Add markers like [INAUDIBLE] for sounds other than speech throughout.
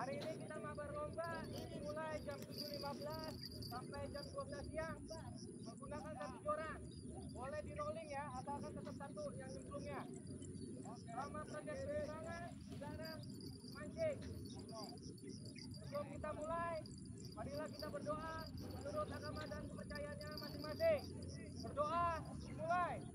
Hari ini kita mabar lomba mulai jam 7.15 sampai jam 12 siang menggunakan satu joran. Boleh di rolling ya, asalkan tetap satu yang nyemplungnya. Selamat proses penyeberangan, sekarang mancing. Sebelum kita mulai, marilah kita berdoa menurut agama dan kepercayaannya masing-masing. Berdoa, dimulai.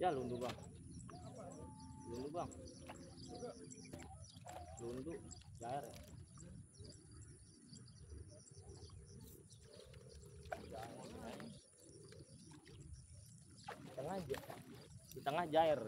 Ya lundu bang. Lundu bang. Lundu, jair. ya. Tengah aja. Di tengah jair.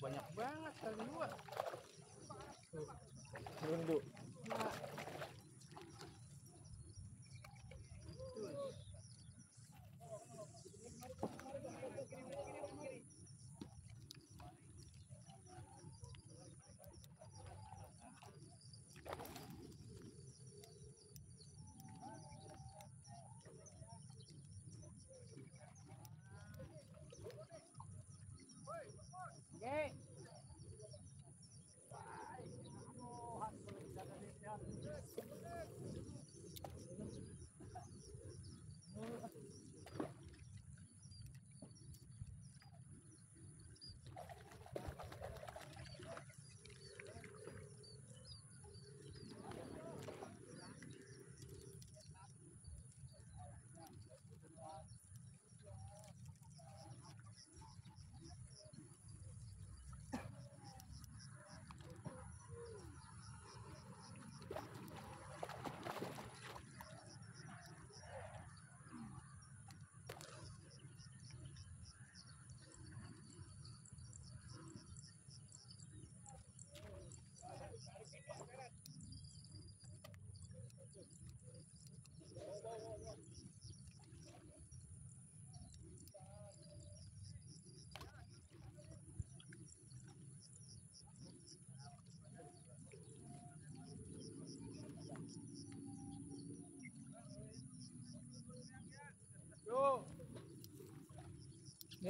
Banyak banget kali dua. Terus.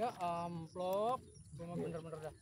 Ya amplop. Cuma bener-bener dah.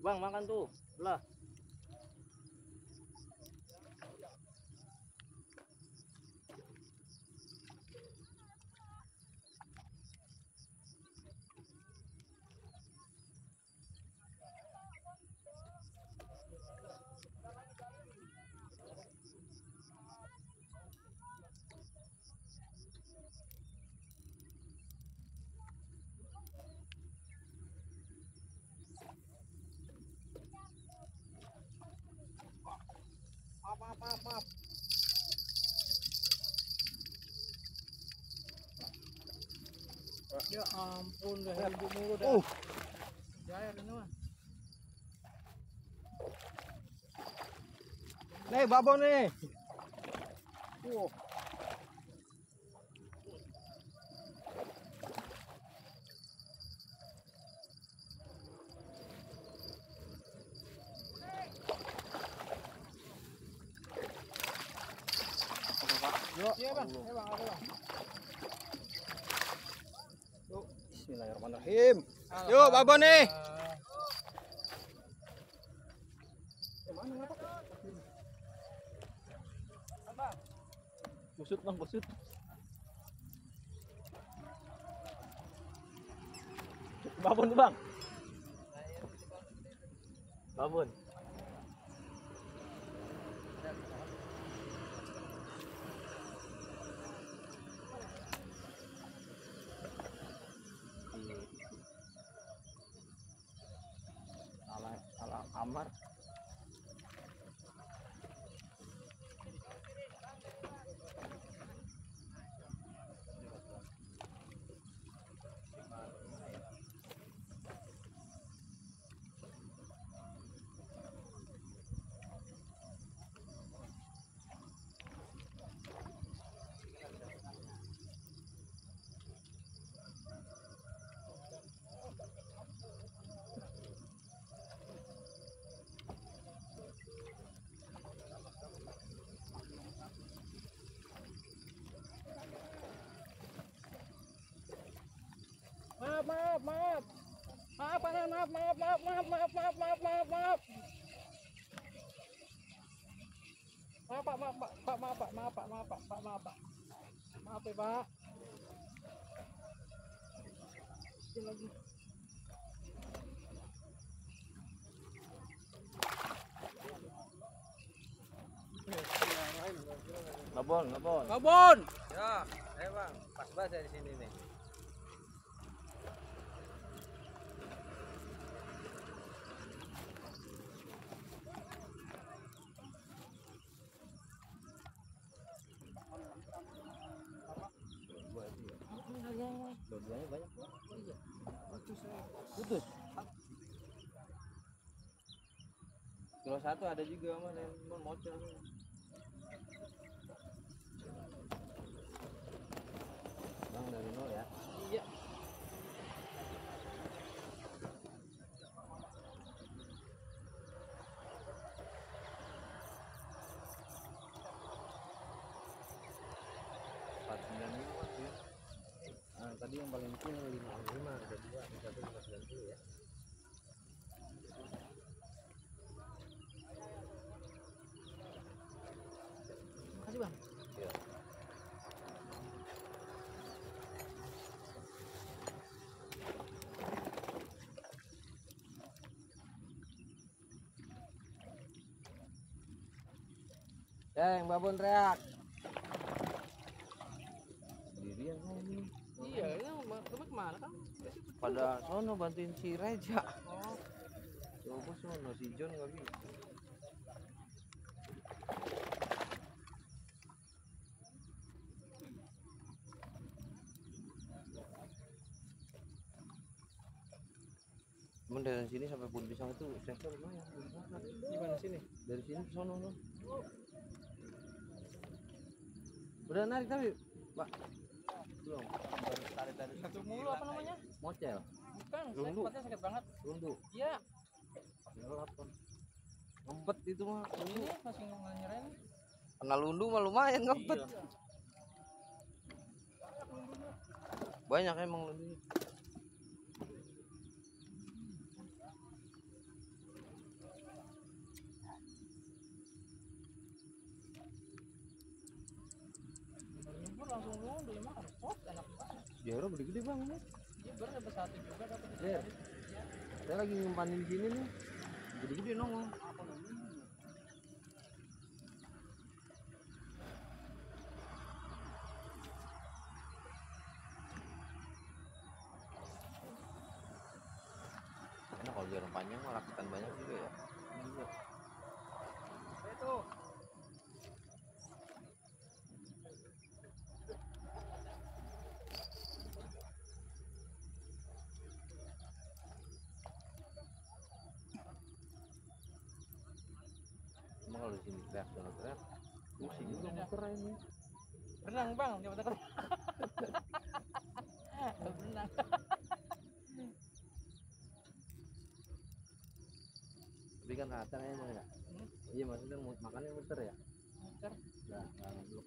Bang makan tuh. Belah. Murud, murud. Oh. Jaya kenapa? Nih babon nih. Wow. बने। Kamar. Maaf, maaf, maaf. Maaf, maaf, maaf, maaf, maaf, maaf, maaf, maaf, maaf, maaf. Maaf, Pak, maaf, Pak, Pak, maaf, Pak, maaf, Pak, maaf, Pak, Pak, maaf, Pak. Maaf ya, Pak. Ini lagi. Ngebon, ngebon. Babon. Ya, ayo bang, pas banget saya di sini nih. Satu ada juga mas yang mau mocel. Bang dari nol ya. Iya. Empat sembilan lima mas ya. Nah, tadi yang paling kecil lima lima ada dua, yang satu lima sembilan puluh ya. Ceng, babon teriak. Sendirian. Iya, ini ke mana kan? Pada sono bantuin si Reja. Oh, Coba sono si John nggak bisa. Cuman dari sini sampai Bun Pisang itu sektor lumayan. di mana sini? Dari sini ke sono no. Udah narik tapi, Pak. Belum. Baru tarik-tarik. Satu mulu apa namanya? Mocel, Bukan, saya Lundu. tempatnya sakit banget. rundu, Iya, gelap kan. Ngebet itu mah. ini masih nganyeren. Kena lundu mah lumayan ngebet. Banyak emang lundunya. Nyebur langsung lundu ya makan. Oh, enak banget. Jero gede-gede bang. Dia baru dapat satu juga dapat. Jer. Saya lagi ngempanin sini nih. Gede-gede nongol. Enak kalau jarum panjang mah rakitan banyak juga ya. Iya. Itu. Cuma kalau di sini teriak jangan teriak. Pusing juga muter ini. Berenang bang, dia betul. [LAUGHS] Berenang. Tapi kan kacang emang ya. Hmm. Iya maksudnya makannya muter ya. Muter. Nah, nah, belum.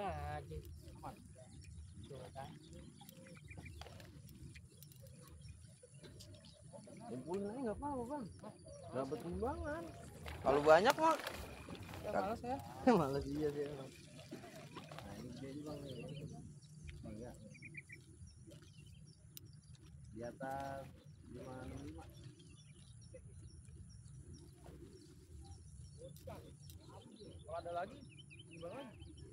Lagi. Aman. Tuh kan. Kumpulin aja nggak apa-apa bang. Dapat timbangan. Kalau banyak mah Ya males [LAUGHS] ya. Males iya sih emang. Nah ini dia juga bang nih. Bang ya. Di atas lima enam lima. Kalau ada lagi, gimana?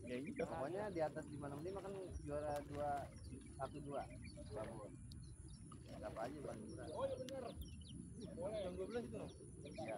Ya gitu. Pokoknya di atas lima enam lima kan juara dua satu dua. Babon. Apa aja bang? Oh iya bener. Boleh jam 12 itu. Ya.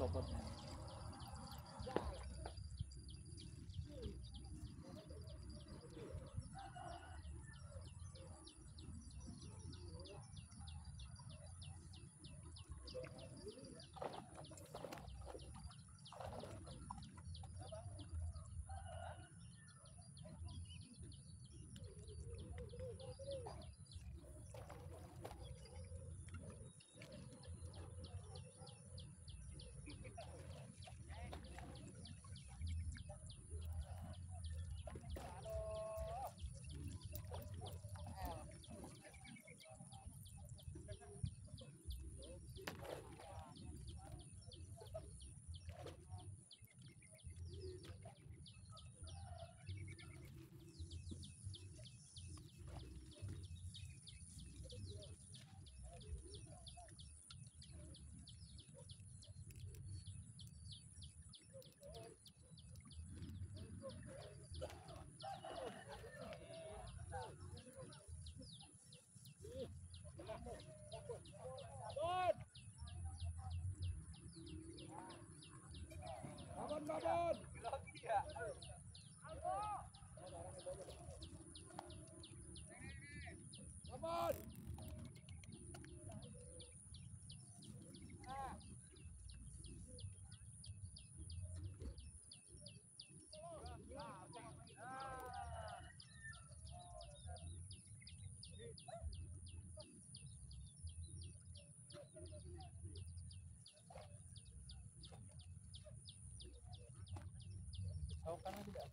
तब Saukan aja dah.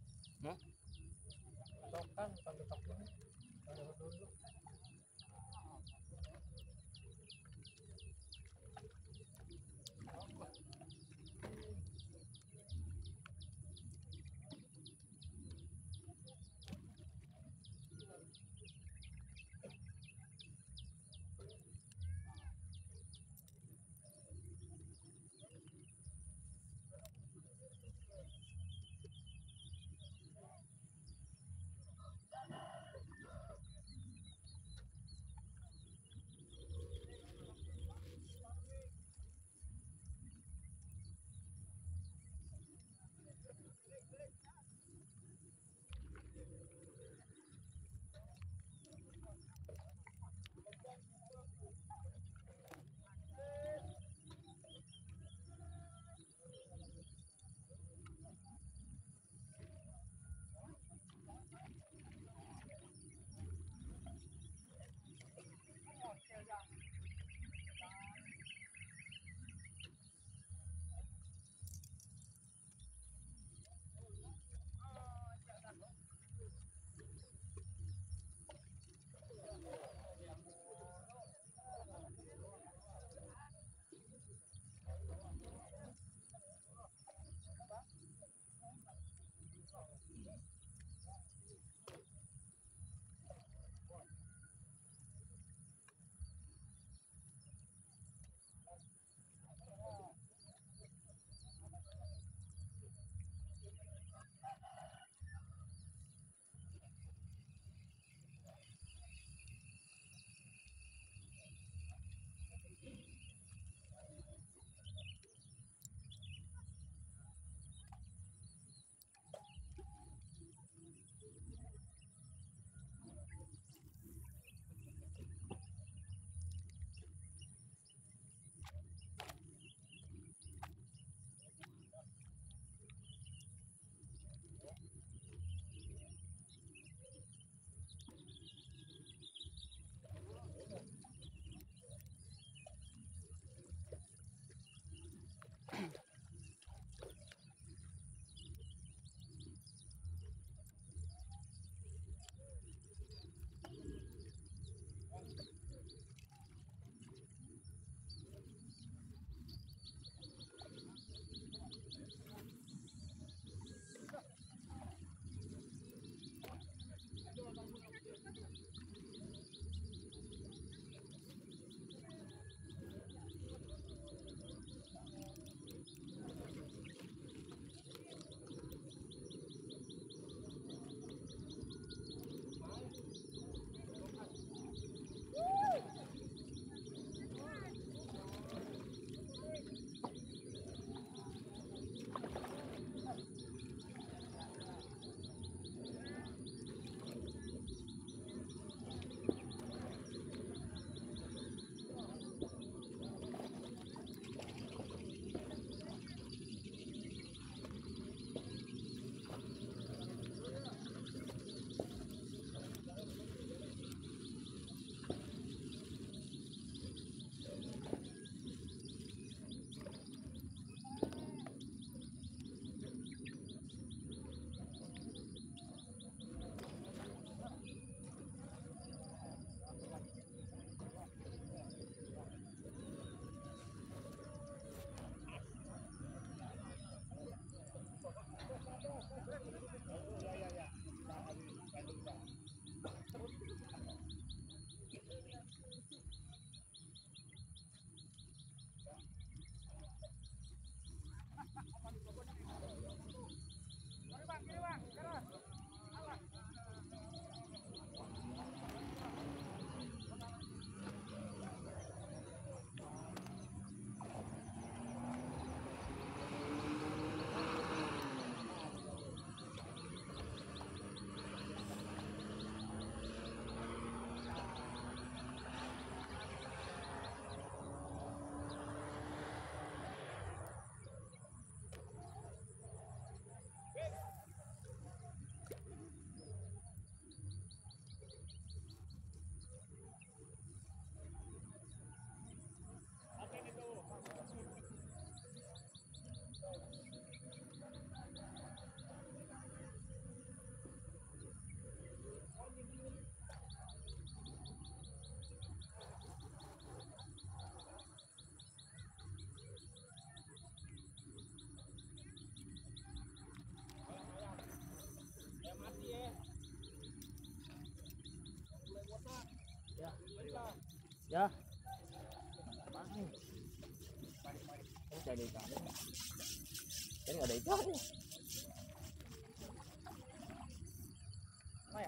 Ya. Oh, jadi ikan. Ini nggak ada ikan. Apa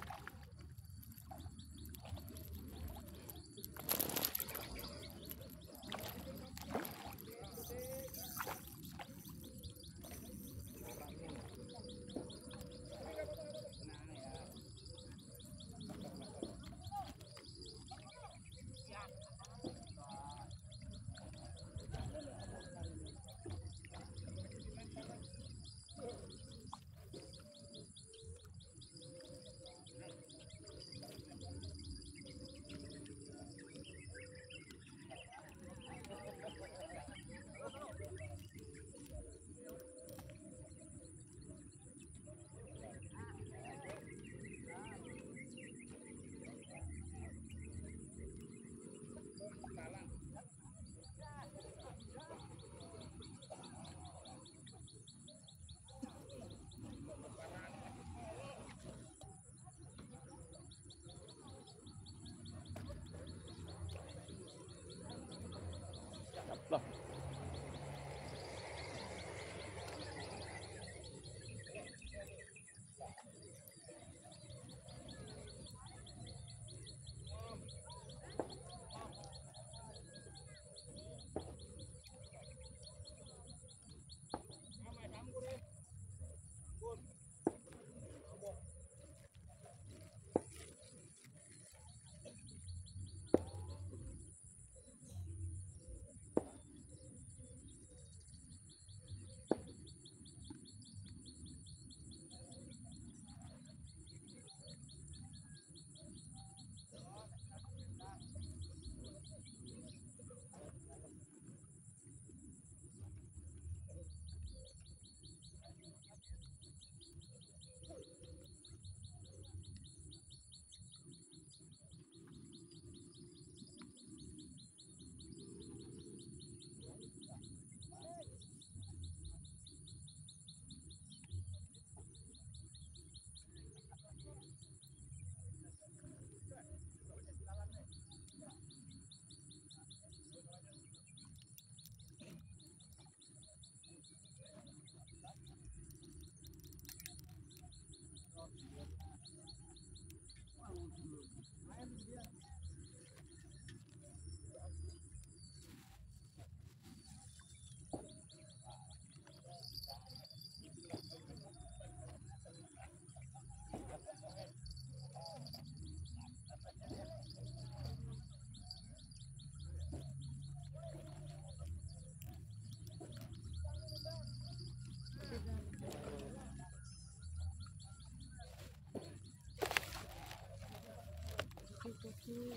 Suki.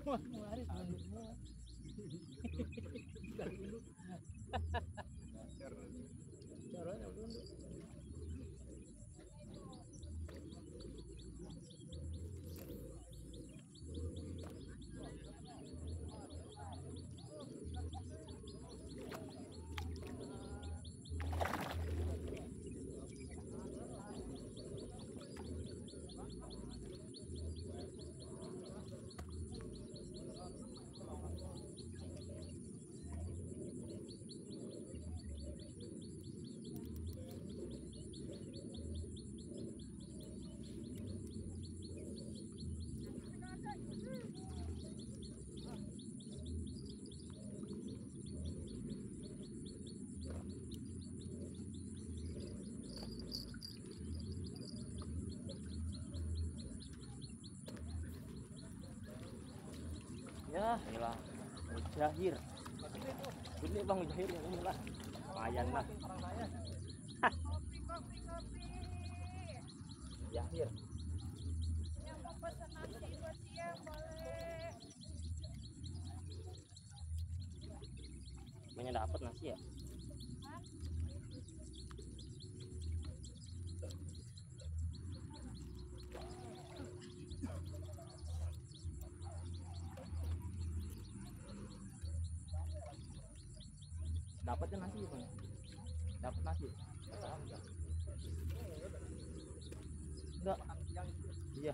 Semua mulai, semua. Ya, inilah Mujahir. Ini bang Mujahir ini lah. Lumayan lah. Mujahir. Yang mau pesan nasi buat siang boleh. Banyak dapat nasi ya. Dapatnya nasi bang. Dapat nasi. Enggak. Iya.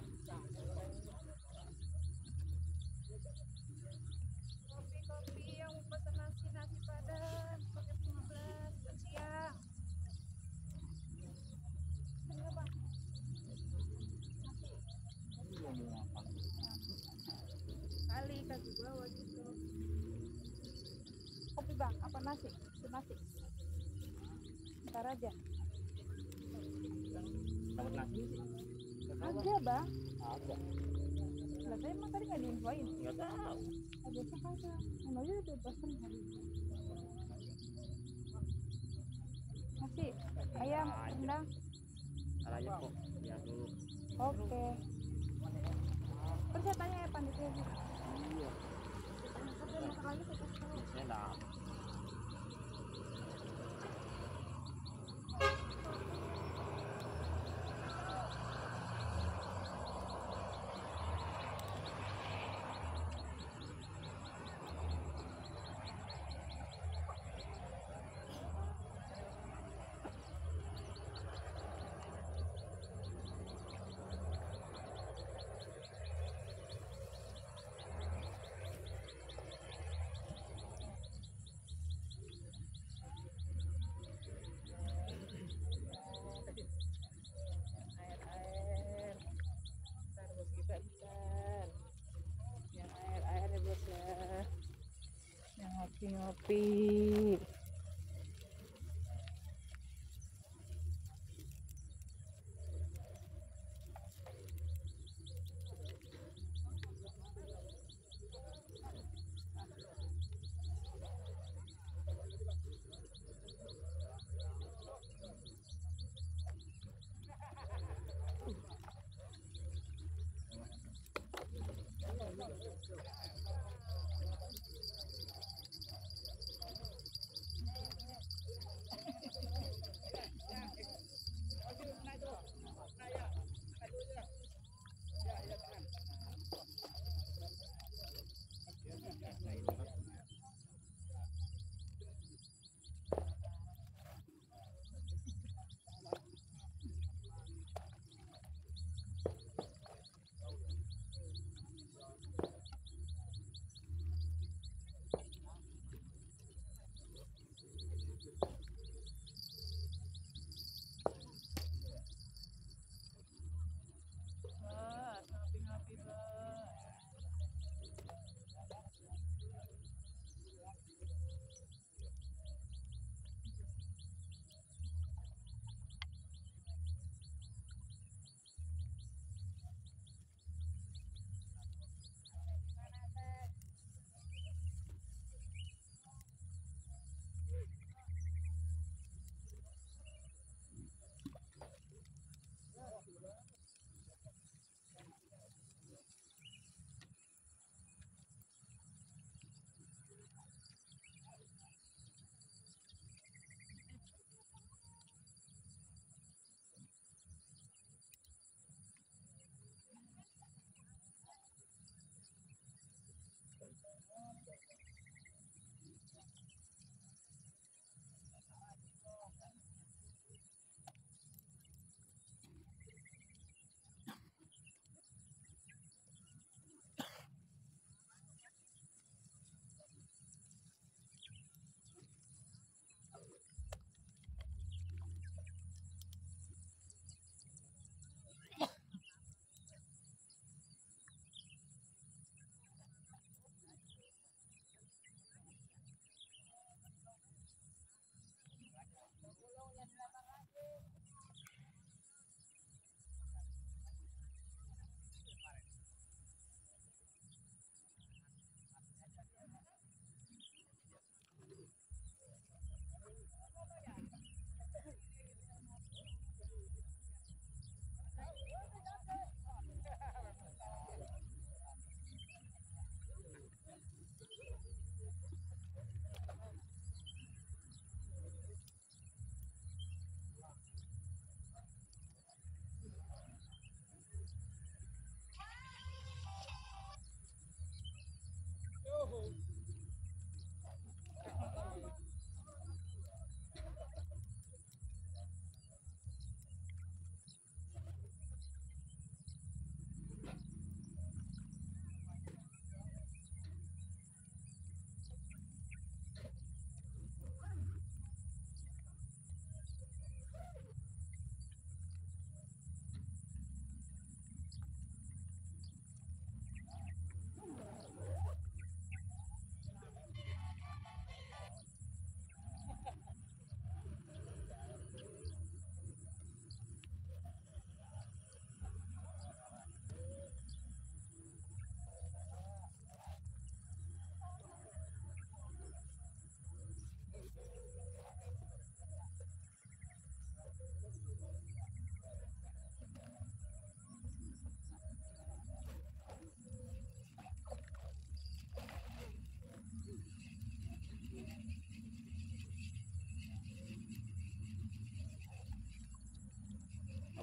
Kopi kopi yang mau pesan nasi nasi padang pakai 15 buat siang. Enggak bang. Kali kaki gitu. Kopi bang, apa nasi? Nasi. Ntar aja. Dapat nasi. Ada bang. Ada. Lah saya emang tadi nggak diinfoin. Enggak tahu. Oh, besok ada. Udah pesen hari ini. Nasi, ayam, rendang. Ntar aja kok. Lihat dulu. Oke. Terus saya tanya ya panitia. Iya. Saya kasih tahu. Saya यहाँ पे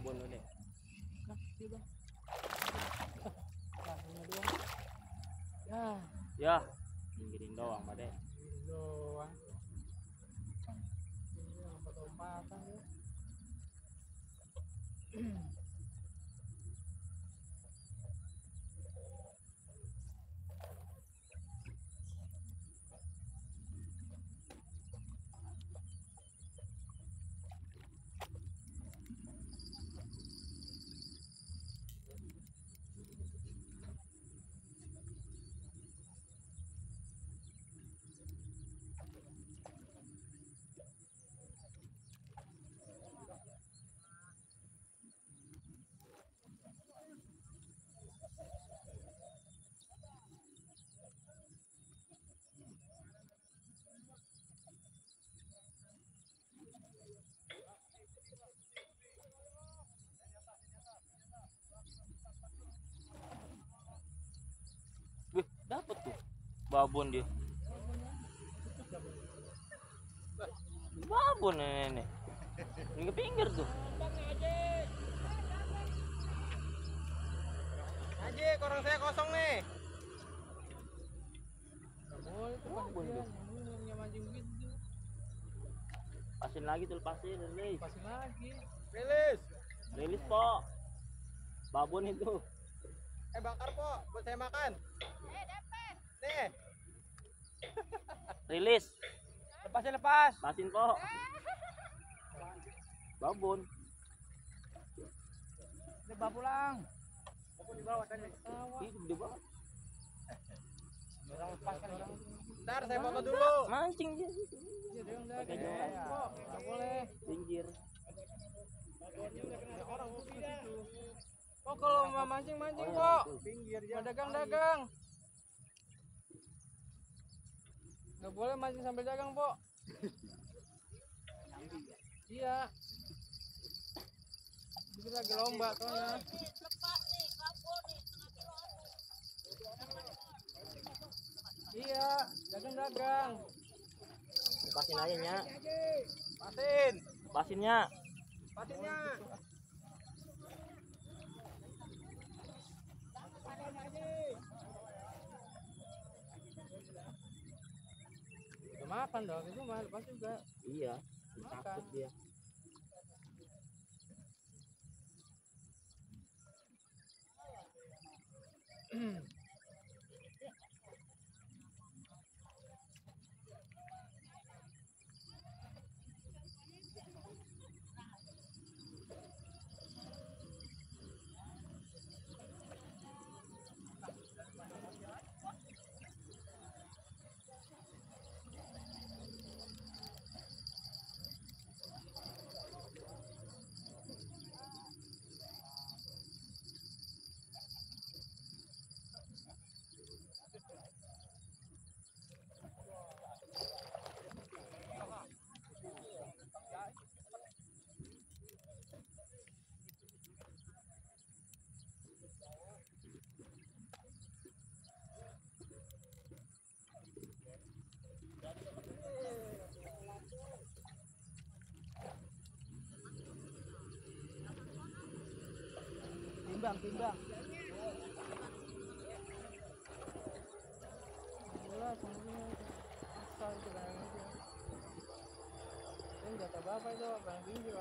kebun lo nih. Nah dia ya ya. Dapat tuh. Babon dia. Babon ini nih. Ini ke pinggir tuh. Aji, korang saya kosong nih. boleh mancing gitu. Pasin lagi tuh lepasin, rilis. Pasin lagi. Rilis. Rilis, Po. Babon itu. Eh bakar po, buat saya makan. [LAUGHS] Rilis. lepasin lepas. Pasin, Po. Babon. Ini pulang. Bawa di bawah tadi. Ih, gede banget. Orang lepas kan orang. Ntar saya foto dulu. Mancing dia. Iya, dia udah Pakai kayak joran. ya. Nggak boleh. Pinggir. kok. Oh kalau mau mancing mancing Oh, kok. itu. Pinggir ya. Nggak boleh mancing sambil dagang po. iya. Ini lagi lomba soalnya. Iya, dagang-dagang. Pasin aja, Nya. Pasin, Pasinnya. pasinnya. Makan dong, itu mah lepas juga. Iya. Takut dia. [CLEARS THROAT] Timbang, timbang. Jelas, maksudnya asal itu kan. Ini nggak apa itu, bang tinggi,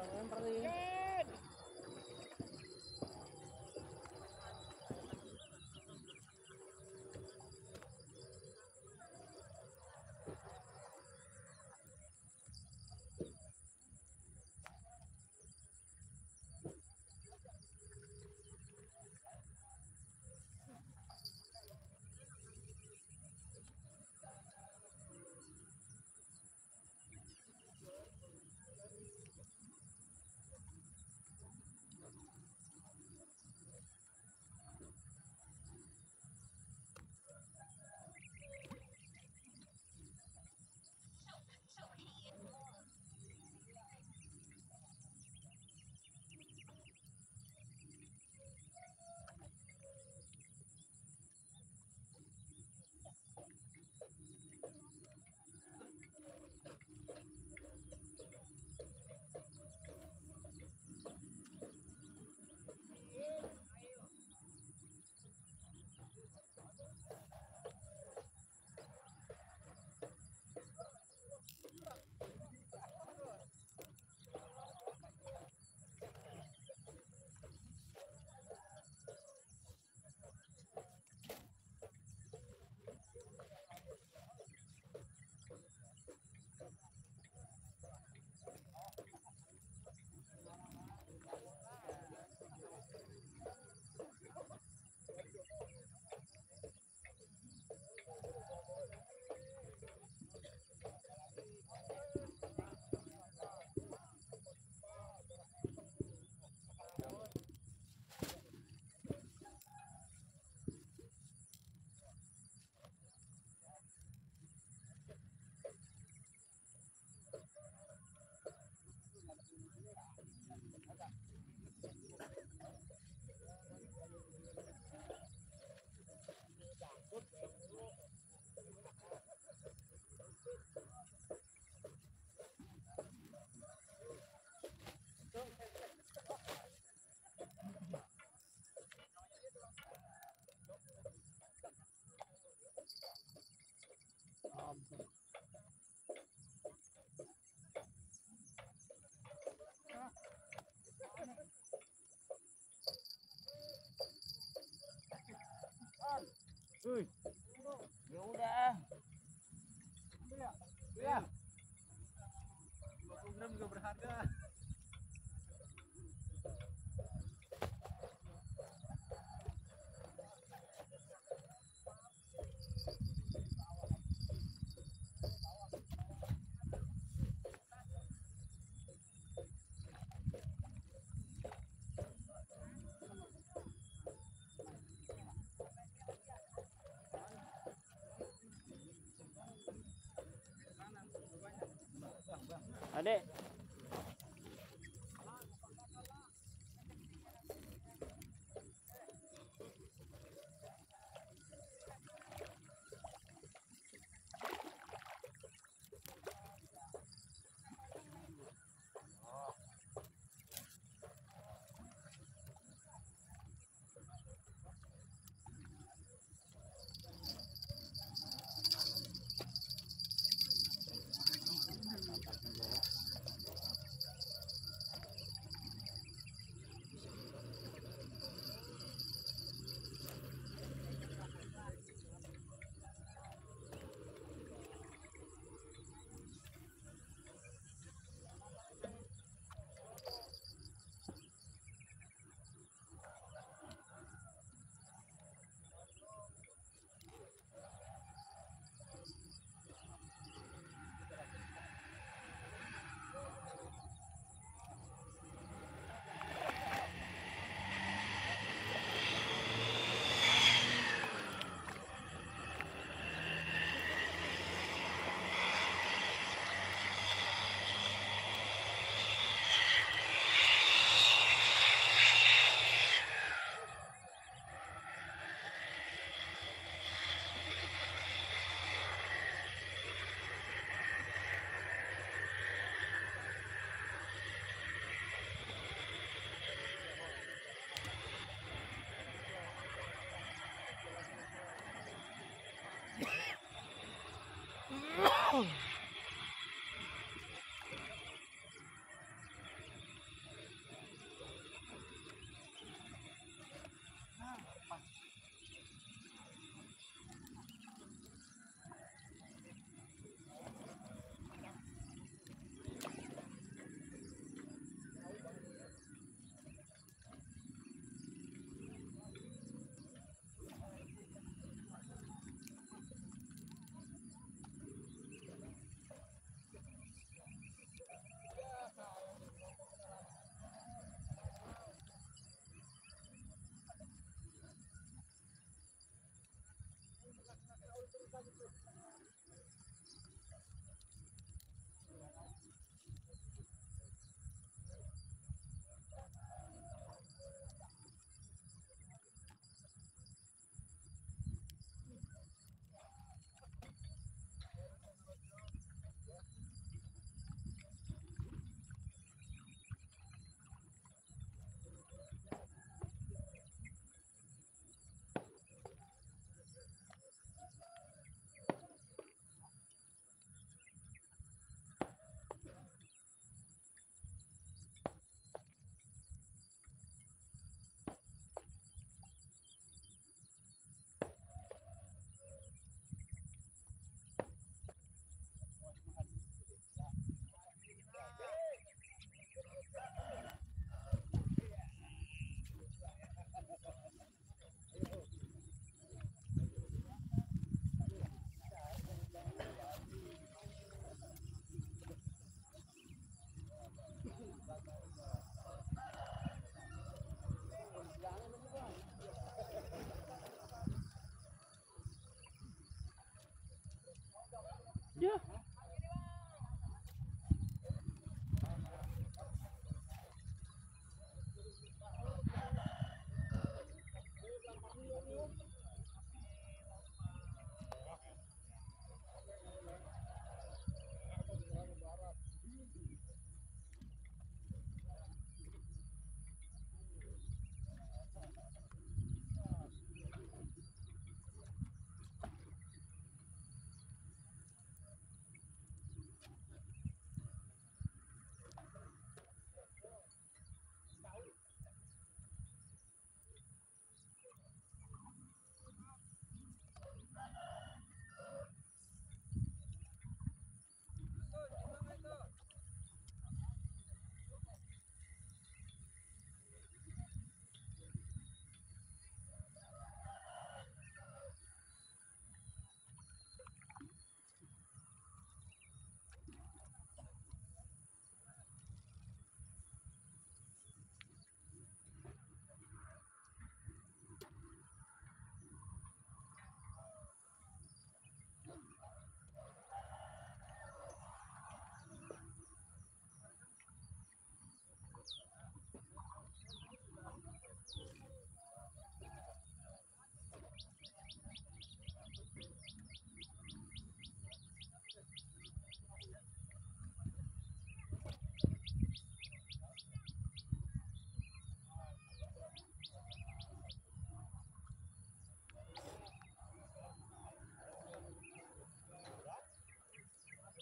bang lemperin. Ya Oh. Ya.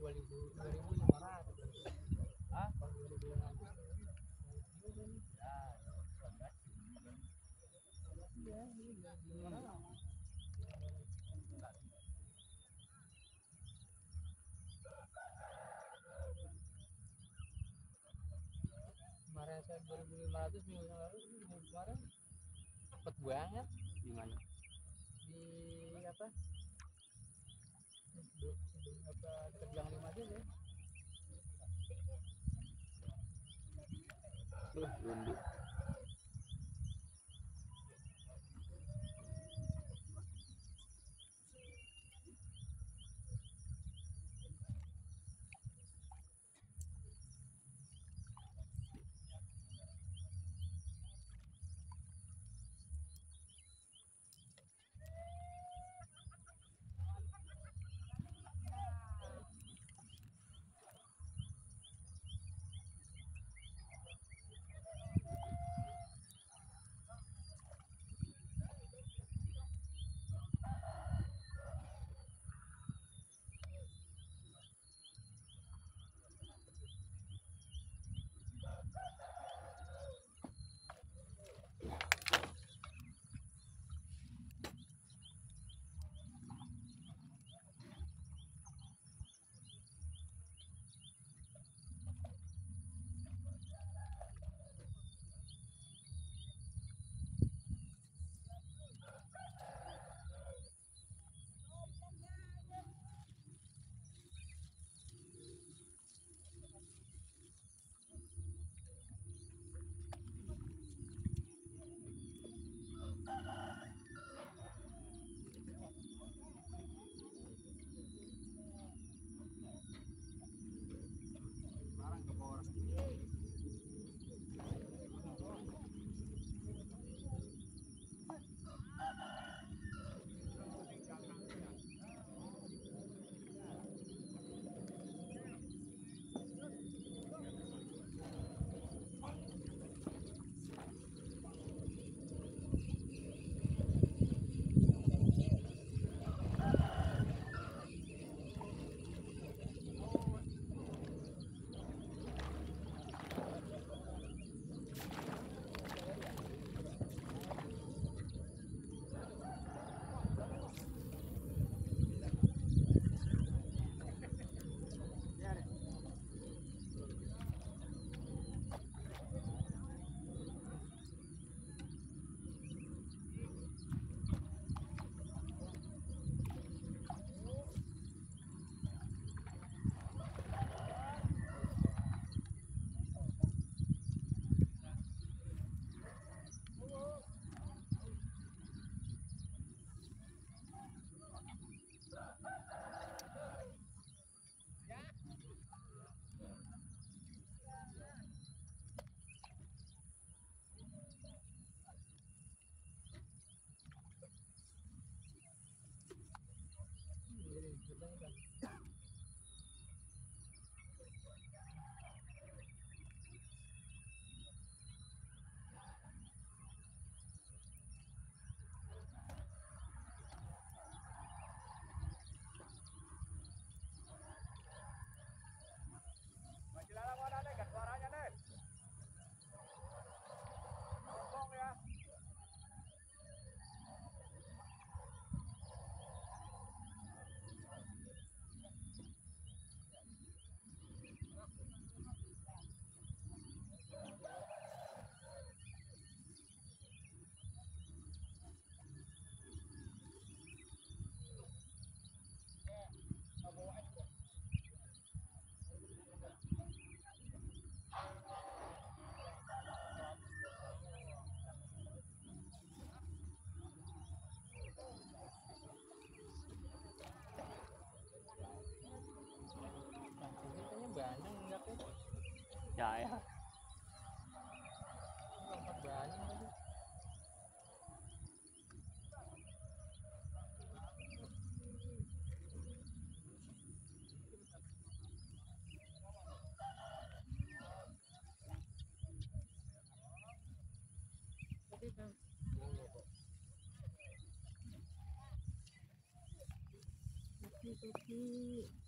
kemarin saya dua ribu lima ratus minggu yang lalu minggu kemarin cepet banget. Di di apa apa terjang lima aja Ya ya. Thank you.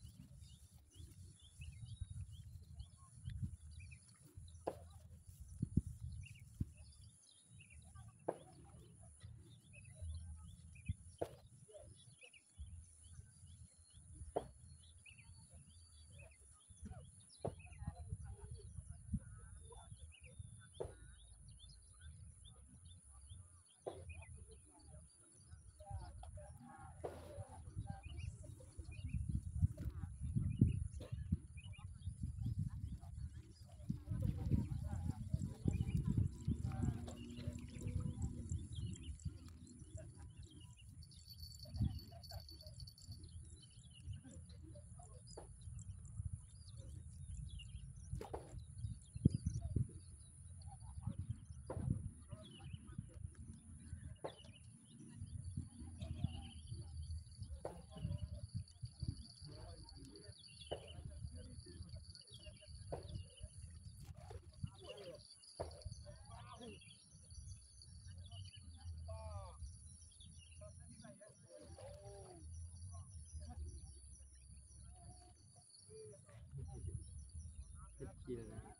Thank.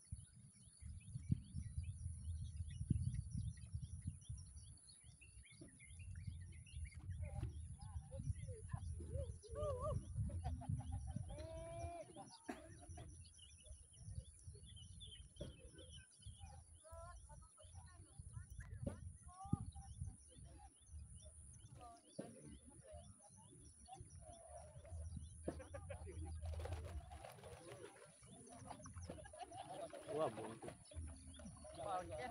a boca. Qualquer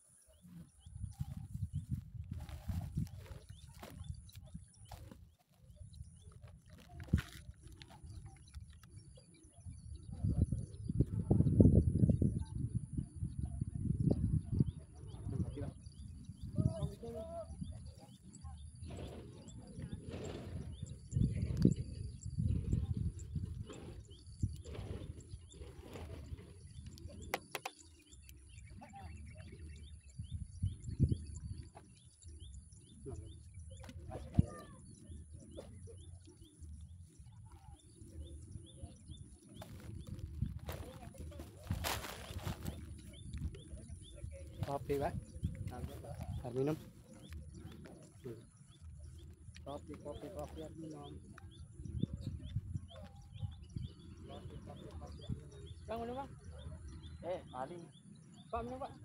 Kopi, Pak. Air minum. Kopi, kopi, kopi, minum. Bang, minum bang. Eh, paling Pak, minum pak.